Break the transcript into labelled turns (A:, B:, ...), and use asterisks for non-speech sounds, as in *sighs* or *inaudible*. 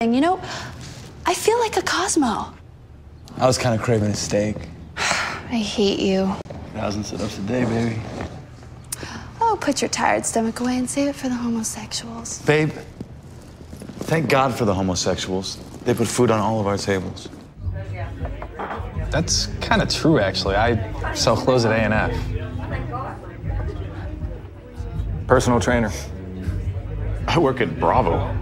A: And you know, I feel like a Cosmo.
B: I was kind of craving a steak. *sighs*
A: I hate you.
B: Thousand sit-ups a day, baby.
A: Oh, put your tired stomach away and save it for the homosexuals.
B: Babe, thank God for the homosexuals. They put food on all of our tables.
C: That's kind of true, actually. I sell clothes at A&F.
D: Personal trainer.
E: I work at Bravo.